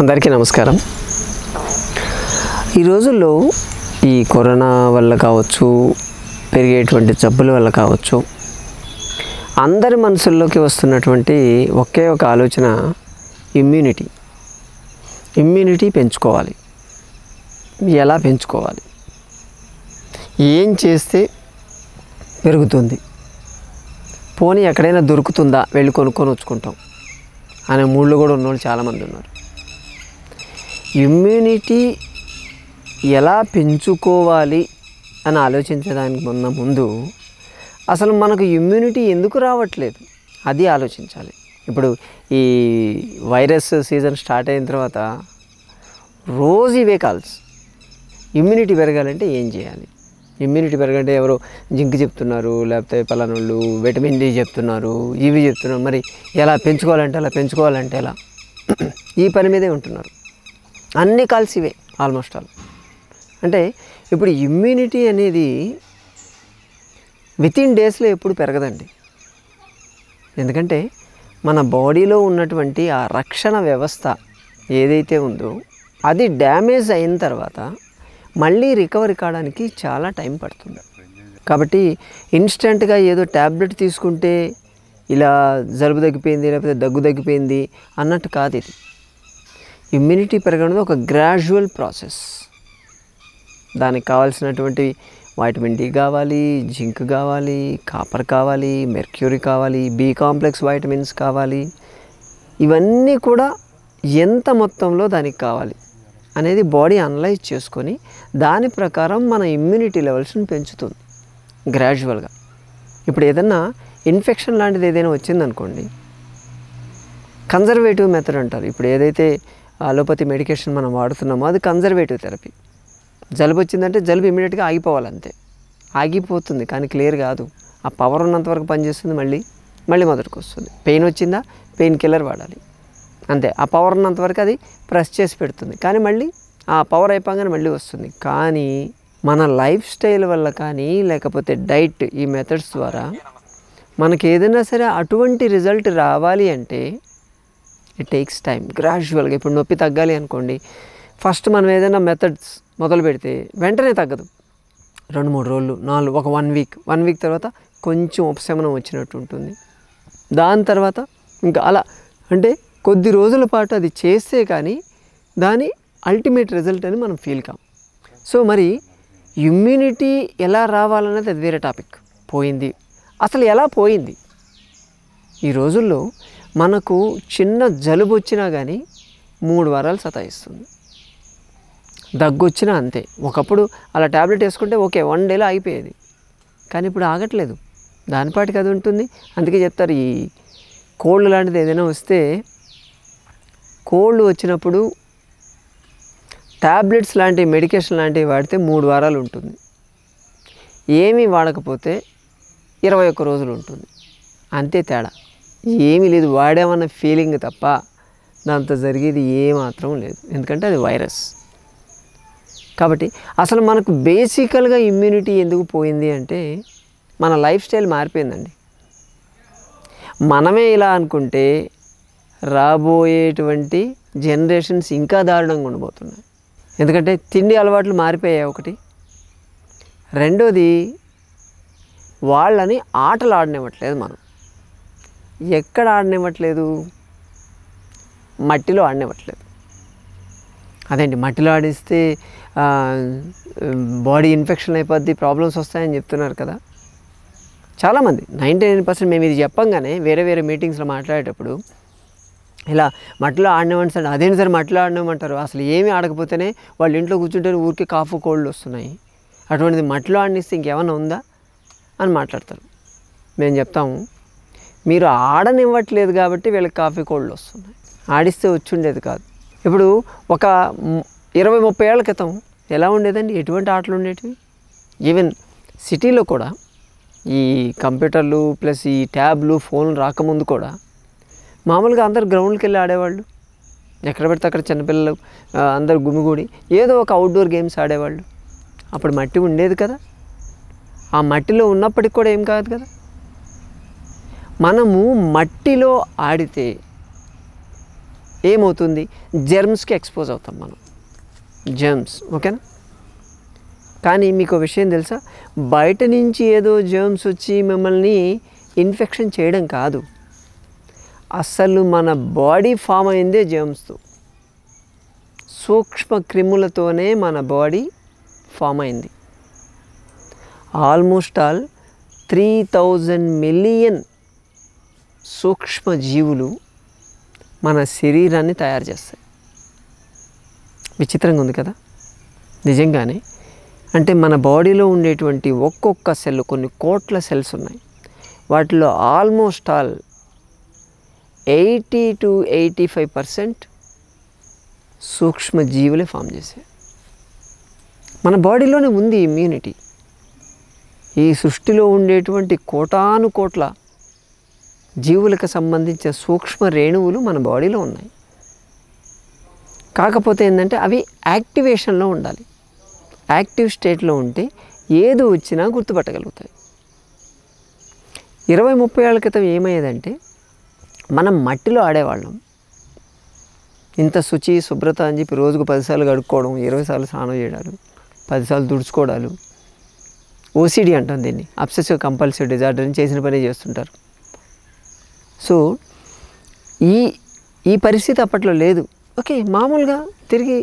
అందరికీ నమస్కారం. ఈ రోజుల్లో ఈ కరోనా వల్ల కావచ్చు పెరిగేటువంటి జబ్బుల వల్ల కావచ్చు అందరి మనసుల్లోకి వస్తున్నటువంటి ఒకే ఒక ఆలోచన ఇమ్యూనిటీ ఇమ్యూనిటీ పెంచుకోవాలి. ఎలా పెంచుకోవాలి? ఏం చేస్తే పెరుగుతుంది? పోనీ ఎక్కడైనా దొరుకుతుందా? వెళ్ళి కొనుక్కొని వచ్చుకుంటాం. అనే మూళ్ళు కూడా ఉన్నవాళ్ళు చాలామంది ఉన్నారు. ఇమ్యూనిటీ ఎలా పెంచుకోవాలి అని ఆలోచించడానికి ఉన్న ముందు అసలు మనకు ఇమ్యూనిటీ ఎందుకు రావట్లేదు? అది ఆలోచించాలి. ఇప్పుడు ఈ వైరస్ సీజన్ స్టార్ట్ అయిన తర్వాత రోజు ఇవే కాల్స్. ఇమ్యూనిటీ పెరగాలంటే ఏం చేయాలి? ఇమ్యూనిటీ పెరగాలంటే ఎవరో జింక్ చెప్తున్నారు లేకపోతే పలానోళ్ళు విటమిన్ డి చెప్తున్నారు ఇవి చెప్తున్నారు. మరి ఎలా పెంచుకోవాలంటే అలా పెంచుకోవాలంటే ఎలా? ఈ పని మీదే ఉంటున్నారు. అన్ని కాల్స్ ఇవే ఆల్మోస్ట్ ఆల్ అంటే ఇప్పుడు ఇమ్యూనిటీ అనేది విత్ ఇన్ డేస్లో ఎప్పుడు పెరగదండి. ఎందుకంటే మన బాడీలో ఉన్నటువంటి ఆ రక్షణ వ్యవస్థ ఏదైతే ఉందో అది డ్యామేజ్ అయిన తర్వాత మళ్ళీ రికవరీ కావడానికి చాలా టైం పడుతుంది. కాబట్టి ఇన్స్టెంట్గా ఏదో ట్యాబ్లెట్ తీసుకుంటే ఇలా జలుబు తగ్గిపోయింది లేకపోతే దగ్గు తగ్గిపోయింది అన్నట్టు కాదు ఇది. ఇమ్యూనిటీ పెరగడం ఒక గ్రాడ్యువల్ ప్రాసెస్ దానికి కావాల్సినటువంటి వైటమిన్ డి కావాలి జింక్ కావాలి కాపర్ కావాలి మెర్క్యూరీ కావాలి బి కాంప్లెక్స్ వైటమిన్స్ కావాలి. ఇవన్నీ కూడా ఎంత మొత్తంలో దానికి కావాలి అనేది బాడీ అనలైజ్ చేసుకొని దాని ప్రకారం మన ఇమ్యూనిటీ లెవెల్స్ని పెంచుతుంది గ్రాడ్యువల్గా ఇప్పుడు ఏదన్నా ఇన్ఫెక్షన్ లాంటిది ఏదైనా వచ్చిందనుకోండి కన్జర్వేటివ్ మెథడ్ అంటారు. ఇప్పుడు ఏదైతే అలోపతి మెడికేషన్ మనం వాడుతున్నామో. అది కన్జర్వేటివ్ థెరపీ జలుబు వచ్చిందంటే జలుబు ఇమీడియట్గా ఆగిపోవాలి అంతే ఆగిపోతుంది కానీ క్లియర్ కాదు. ఆ పవర్ ఉన్నంత వరకు పనిచేస్తుంది మళ్ళీ మళ్ళీ మొదటికి వస్తుంది. పెయిన్ వచ్చిందా? పెయిన్ కిల్లర్ వాడాలి. అంతే. ఆ పవర్ ఉన్నంత వరకు అది ప్రెస్ చేసి పెడుతుంది. కానీ మళ్ళీ ఆ పవర్ అయిపోగానే మళ్ళీ వస్తుంది. కానీ మన లైఫ్ స్టైల్ వల్ల కానీ లేకపోతే డైట్ ఈ మెథడ్స్ ద్వారా మనకి ఏదైనా సరే అటువంటి రిజల్ట్ రావాలి అంటే ఇట్ టేక్స్ టైం గ్రాడ్యువల్గా ఇప్పుడు నొప్పి తగ్గాలి అనుకోండి ఫస్ట్ మనం ఏదైనా మెథడ్స్ మొదలు పెడితే వెంటనే తగ్గదు. రెండు మూడు రోజులు నాలుగు ఒక వన్ వీక్ వన్ వీక్ తర్వాత కొంచెం ఉపశమనం వచ్చినట్టు ఉంటుంది. దాని తర్వాత ఇంకా అలా అంటే కొద్ది రోజుల పాటు అది చేస్తే కానీ దాని అల్టిమేట్ రిజల్ట్ అని మనం ఫీల్ కాం. సో మరి ఇమ్యూనిటీ ఎలా రావాలనేది అది వేరే టాపిక్ పోయింది. అసలు ఎలా పోయింది? ఈ రోజుల్లో మనకు చిన్న జలుబు వచ్చినా కానీ మూడు వారాలు సతాయిస్తుంది. దగ్గు వచ్చినా అంతే. ఒకప్పుడు అలా ట్యాబ్లెట్ వేసుకుంటే ఓకే వన్ డేలో అయిపోయేది. కానీ ఇప్పుడు ఆగట్లేదు. దానిపాటికి అది ఉంటుంది. అందుకే చెప్తారు ఈ కోల్డ్ లాంటిది ఏదైనా వస్తే కోల్డ్ వచ్చినప్పుడు ట్యాబ్లెట్స్ లాంటి మెడికేషన్ లాంటివి వాడితే మూడు వారాలు ఉంటుంది. ఏమీ వాడకపోతే ఇరవై ఒక్క రోజులు ఉంటుంది. అంతే తేడా. ఏమీ లేదు వాడామన్న ఫీలింగ్ తప్ప దాంతో జరిగేది ఏమాత్రం లేదు. ఎందుకంటే అది వైరస్ కాబట్టి అసలు మనకు బేసికల్గా ఇమ్యూనిటీ ఎందుకు పోయింది అంటే మన లైఫ్ స్టైల్ మారిపోయిందండి. మనమే ఇలా అనుకుంటే రాబోయేటువంటి జనరేషన్స్ ఇంకా దారుణంగా ఉండబోతున్నాయి. ఎందుకంటే తిండి అలవాట్లు మారిపోయాయి ఒకటి. రెండోది వాళ్ళని ఆటలు ఆడనివ్వట్లేదు మనం. ఎక్కడ ఆడనివ్వట్లేదు? మట్టిలో ఆడనివ్వట్లేదు. అదేంటి మట్టిలో ఆడిస్తే బాడీ ఇన్ఫెక్షన్ అయిపోద్ది ప్రాబ్లమ్స్ వస్తాయని చెప్తున్నారు కదా. చాలామంది నైంటీ నైన్ పర్సెంట్ మేము ఇది చెప్పంగానే వేరే వేరే మీటింగ్స్లో మాట్లాడేటప్పుడు ఇలా మట్టిలో ఆడినామని సార్ అదేంటి సార్ మట్టిలో ఆడినామంటారు అసలు ఏమీ ఆడకపోతేనే వాళ్ళు ఇంట్లో కూర్చుంటే ఊరికే కాఫ్ కోల్డ్ వస్తున్నాయి. అటువంటిది మట్టిలో ఆడినిస్తే ఇంకేమైనా ఉందా? అని మాట్లాడతారు. మేము చెప్తాము మీరు ఆడనివ్వట్లేదు కాబట్టి వీళ్ళకి కాఫీ కోళ్ళు వస్తున్నాయి. ఆడిస్తే వచ్చిండేది కాదు. ఇప్పుడు ఒక ఇరవై ముప్పై ఏళ్ళ క్రితం ఎలా ఉండేదండి? ఎటువంటి ఆటలు ఉండేటివి? ఈవెన్ సిటీలో కూడా ఈ కంప్యూటర్లు ప్లస్ ఈ ట్యాబ్లు ఫోన్లు రాకముందు కూడా మామూలుగా అందరు గ్రౌండ్కి వెళ్ళి ఆడేవాళ్ళు. ఎక్కడ పెడితే అక్కడ చిన్నపిల్లలు అందరు గుమిగూడి ఏదో ఒక అవుట్డోర్ గేమ్స్ ఆడేవాళ్ళు. అప్పుడు మట్టి ఉండేది కదా. ఆ మట్టిలో ఉన్నప్పటికి కూడా ఏం కాదు కదా. మనము మట్టిలో ఆడితే ఏమవుతుంది? జెర్మ్స్కి ఎక్స్పోజ్ అవుతాం మనం. జెర్మ్స్ ఓకేనా? కానీ మీకు విషయం తెలుసా? బయట నుంచి ఏదో జెర్మ్స్ వచ్చి మిమ్మల్ని ఇన్ఫెక్షన్ చేయడం కాదు. అసలు మన బాడీ ఫామ్ అయిందే జెర్మ్స్తో సూక్ష్మ క్రిములతోనే మన బాడీ ఫామ్ అయింది. Almost all three thousand million సూక్ష్మ జీవులు మన శరీరాన్ని తయారు చేస్తాయి. విచిత్రంగా ఉంది కదా? నిజంగానే. అంటే మన బాడీలో ఉండేటువంటి ఒక్కొక్క సెల్ కొన్ని కోట్ల సెల్స్ ఉన్నాయి. వాటిలో almost all eighty two eighty five percent సూక్ష్మ జీవులే ఫామ్ చేసాయి మన బాడీలోనే ఉంది ఇమ్యూనిటీ. ఈ సృష్టిలో ఉండేటువంటి కోటాను కోట్ల జీవులకు సంబంధించిన సూక్ష్మ రేణువులు మన బాడీలో ఉన్నాయి. కాకపోతే ఏంటంటే అవి యాక్టివేషన్లో ఉండాలి. యాక్టివ్ స్టేట్లో ఉంటే ఏది వచ్చినా గుర్తుపట్టగలుగుతాయి. ఇరవై ముప్పై ఏళ్ళ క్రితం ఏమయ్యేదంటే మనం మట్టిలో ఆడేవాళ్ళం. ఇంత శుచి శుభ్రత అని చెప్పి రోజుకు పదిసార్లు కడుక్కోవడం ఇరవై సార్లు స్నానం చేయడాలు పదిసార్లు తుడుచుకోవడాలు. ఓసిడి అంటాం దీన్ని. అబ్సెసివ్ కంపల్సివ్ డిజార్డర్ అని చేసిన పనే చేస్తుంటారు. సో ఈ ఈ పరిస్థితి అప్పట్లో లేదు. ఓకే మామూలుగా తిరిగి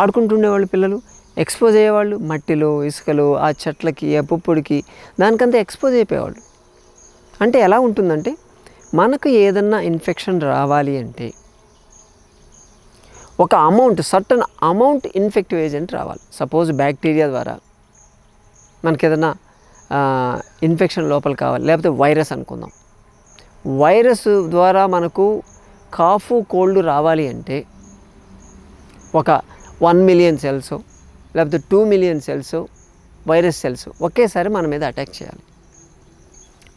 ఆడుకుంటుండేవాళ్ళు పిల్లలు ఎక్స్పోజ్ అయ్యేవాళ్ళు మట్టిలో ఇసుకలో ఆ చెట్లకి ఆ పుప్పుడికి దానికంతా ఎక్స్పోజ్ అయిపోయేవాళ్ళు. అంటే ఎలా ఉంటుందంటే మనకు ఏదన్నా ఇన్ఫెక్షన్ రావాలి అంటే ఒక amount certain amount infective agent రావాలి. సపోజ్ బ్యాక్టీరియా ద్వారా మనకి ఏదైనా ఇన్ఫెక్షన్ లోపల కావాలి లేకపోతే వైరస్ అనుకుందాం. వైరస్ ద్వారా మనకు కాఫ్ కోల్డ్ రావాలి అంటే ఒక వన్ మిలియన్ సెల్స్ లేకపోతే two million cells virus cells ఒకేసారి మన మీద అటాక్ చేయాలి.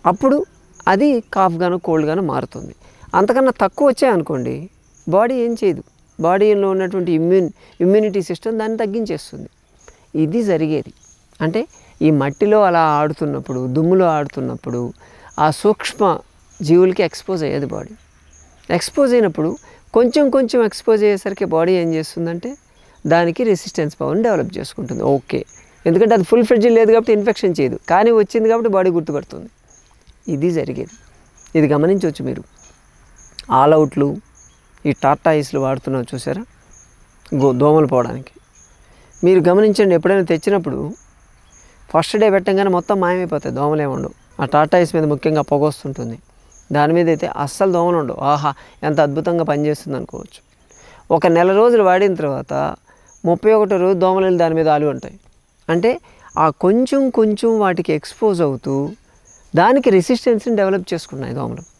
అప్పుడు అది కాఫ్గాను కోల్డ్గాను మారుతుంది. అంతకన్నా తక్కువ వచ్చాయనుకోండి బాడీ ఏం చేయదు. బాడీలో ఉన్నటువంటి ఇమ్యూన్ ఇమ్యూనిటీ సిస్టమ్ దాన్ని తగ్గించేస్తుంది. ఇది జరిగేది. అంటే ఈ మట్టిలో అలా ఆడుతున్నప్పుడు దుమ్ములో ఆడుతున్నప్పుడు ఆ సూక్ష్మ జీవులకి ఎక్స్పోజ్ అయ్యేది బాడీ ఎక్స్పోజ్ అయినప్పుడు కొంచెం కొంచెం ఎక్స్పోజ్ అయ్యేసరికి బాడీ ఏం చేస్తుందంటే దానికి రెసిస్టెన్స్ పవర్ని డెవలప్ చేసుకుంటుంది. ఓకే ఎందుకంటే అది ఫుల్ ఫ్రిడ్జ్ లేదు కాబట్టి ఇన్ఫెక్షన్ చేయదు. కానీ వచ్చింది కాబట్టి బాడీ గుర్తుపడుతుంది. ఇది జరిగేది. ఇది గమనించవచ్చు మీరు. ఆల్ అవుట్లు ఈ ఐస్లు వాడుతున్నారు చూసారా? గో దోమలు పోవడానికి. మీరు గమనించండి ఎప్పుడైనా తెచ్చినప్పుడు ఫస్ట్ డే పెట్టంగానే మొత్తం మాయమైపోతాయి. దోమలు ఉండవు. ఆ టాటాయిస్ మీద ముఖ్యంగా పొగ వస్తుంటుంది. దాని మీద అయితే అస్సలు దోమలు ఉండవు. ఆహా ఎంత అద్భుతంగా పనిచేస్తుంది అనుకోవచ్చు. ఒక నెల రోజులు వాడిన తర్వాత ముప్పై ఒకటో రోజు దోమలు దాని మీద ఆలు ఉంటాయి. అంటే ఆ కొంచెం కొంచెం వాటికి ఎక్స్పోజ్ అవుతూ దానికి రెసిస్టెన్స్ని డెవలప్ చేసుకున్నాయి దోమలు.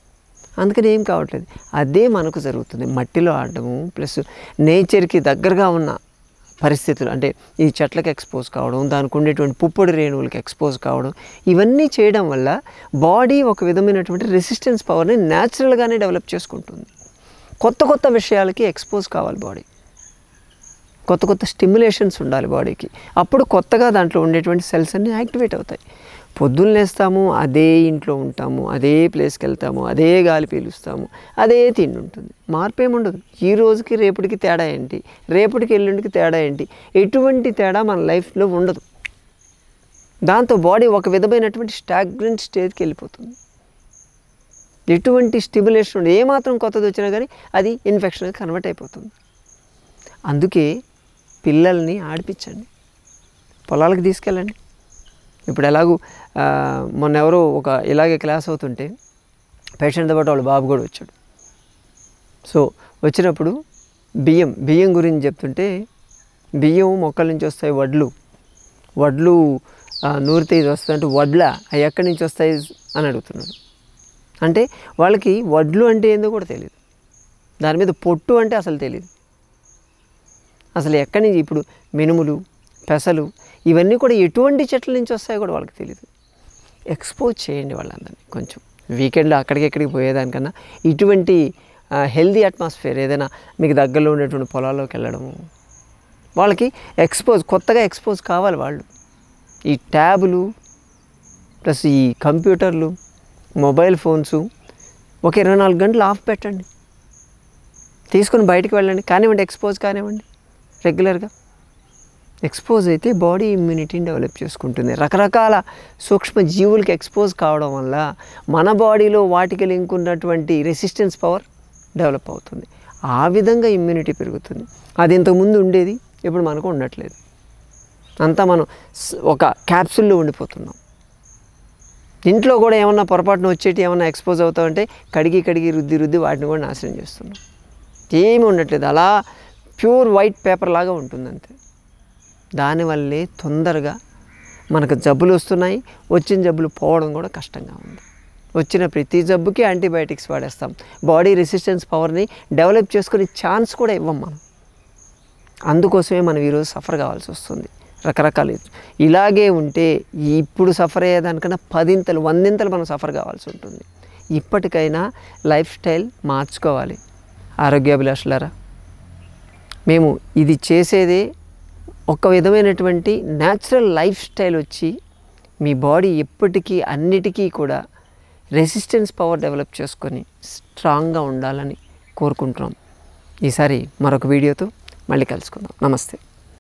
అందుకని ఏం కావట్లేదు. అదే మనకు జరుగుతుంది. మట్టిలో ఆడటము ప్లస్ నేచర్కి దగ్గరగా ఉన్న పరిస్థితులు. అంటే ఈ చెట్లకు ఎక్స్పోజ్ కావడం దానికి ఉండేటువంటి పుప్పొడి రేణువులకు ఎక్స్పోజ్ కావడం ఇవన్నీ చేయడం వల్ల బాడీ ఒక విధమైనటువంటి రెసిస్టెన్స్ పవర్ని న్యాచురల్గానే డెవలప్ చేసుకుంటుంది. కొత్త కొత్త విషయాలకి ఎక్స్పోజ్ కావాలి బాడీ కొత్త కొత్త స్టిమ్యులేషన్స్ ఉండాలి బాడీకి అప్పుడు కొత్తగా దాంట్లో ఉండేటువంటి సెల్స్ అన్నీ యాక్టివేట్ అవుతాయి. పొద్దున్న లేస్తాము అదే ఇంట్లో ఉంటాము అదే ప్లేస్కి వెళ్తాము అదే గాలి పీలుస్తాము అదే తిండి ఉంటుంది. మార్పు ఏముండదు ఈ రోజుకి రేపటికి తేడా ఏంటి? రేపటికి ఎల్లుండికి తేడా ఏంటి? ఎటువంటి తేడా మన లైఫ్లో ఉండదు. దాంతో బాడీ ఒక విధమైనటువంటి స్టాగ్నెంట్ స్టేజ్కి వెళ్ళిపోతుంది. ఎటువంటి స్టిమ్యులేషన్ ఉండదు ఏమాత్రం కొత్తది వచ్చినా కానీ అది ఇన్ఫెక్షన్గా కన్వర్ట్ అయిపోతుంది. అందుకే పిల్లల్ని ఆడిపించండి. పొలాలకు తీసుకెళ్ళండి. ఇప్పుడు ఎలాగూ మొన్న ఎవరో ఒక ఇలాగే క్లాస్ అవుతుంటే పేషెంట్తో పాటు వాళ్ళ బాబు కూడా వచ్చాడు. సో వచ్చినప్పుడు బియ్యం బియ్యం గురించి చెప్తుంటే బియ్యం మొక్కల నుంచి వస్తాయి వడ్లు. వడ్లు నూరితే ఇది వస్తుందంటే వడ్ల అవి ఎక్కడి నుంచి వస్తాయి అని అడుగుతున్నాడు. అంటే వాళ్ళకి వడ్లు అంటే ఏందో కూడా తెలియదు దాని మీద పొట్టు అంటే అసలు తెలియదు అసలు ఎక్కడి నుంచి ఇప్పుడు మినుములు పెసలు ఇవన్నీ కూడా ఎటువంటి చెట్ల నుంచి వస్తాయో కూడా వాళ్ళకి తెలియదు ఎక్స్పోజ్ చేయండి వాళ్ళందరినీ కొంచెం. వీకెండ్లో అక్కడికి ఎక్కడికి పోయేదానికన్నా ఇటువంటి హెల్దీ అట్మాస్ఫియర్ ఏదైనా మీకు దగ్గరలో ఉండేటువంటి పొలాల్లోకి వెళ్ళడము వాళ్ళకి ఎక్స్పోజ్ కొత్తగా ఎక్స్పోజ్ కావాలి వాళ్ళు. ఈ ట్యాబులు ప్లస్ ఈ కంప్యూటర్లు మొబైల్ ఫోన్స్ ఒక ఇరవై నాలుగు గంటలు ఆఫ్ పెట్టండి. తీసుకొని బయటికి వెళ్ళండి కానివ్వండి ఎక్స్పోజ్ కానివ్వండి రెగ్యులర్గా ఎక్స్పోజ్ అయితే బాడీ ఇమ్యూనిటీని డెవలప్ చేసుకుంటుంది. రకరకాల సూక్ష్మ జీవులకి ఎక్స్పోజ్ కావడం వల్ల మన బాడీలో వాటికి లింక్ ఉన్నటువంటి రెసిస్టెన్స్ పవర్ డెవలప్ అవుతుంది. ఆ విధంగా ఇమ్యూనిటీ పెరుగుతుంది. అది ఇంతకుముందు ఉండేది ఇప్పుడు మనకు ఉండట్లేదు. అంతా మనం ఒక క్యాప్సుల్లో ఉండిపోతున్నాం. ఇంట్లో కూడా ఏమన్నా పొరపాటున వచ్చేటి ఏమన్నా ఎక్స్పోజ్ అవుతామంటే కడిగి కడిగి రుద్ది రుద్ది వాటిని కూడా నాశనం చేస్తున్నాం. ఏమీ ఉండట్లేదు. అలా ప్యూర్ వైట్ పేపర్ లాగా ఉంటుంది అంతే దానివల్లే తొందరగా మనకు జబ్బులు వస్తున్నాయి. వచ్చిన జబ్బులు పోవడం కూడా కష్టంగా ఉంది. వచ్చిన ప్రతి జబ్బుకి యాంటీబయాటిక్స్ వాడేస్తాం. బాడీ రెసిస్టెన్స్ పవర్ని డెవలప్ చేసుకునే ఛాన్స్ కూడా ఇవ్వం మనం. అందుకోసమే మనం ఈరోజు సఫర్ కావాల్సి వస్తుంది. రకరకాల ఇలాగే ఉంటే ఇప్పుడు సఫర్ అయ్యేదానికన్నా పదింతలు వందింతలు మనం సఫర్ కావాల్సి ఉంటుంది. ఇప్పటికైనా లైఫ్ స్టైల్ మార్చుకోవాలి. ఆరోగ్యాభిలాషులారా మేము ఇది చేసేదే ఒక విధమైనటువంటి న్యాచురల్ లైఫ్ స్టైల్ వచ్చి మీ బాడీ ఎప్పటికీ అన్నిటికీ కూడా రెసిస్టెన్స్ పవర్ డెవలప్ చేసుకొని స్ట్రాంగ్గా ఉండాలని కోరుకుంటున్నాం. ఈసారి మరొక వీడియోతో మళ్ళీ కలుసుకుందాం. నమస్తే.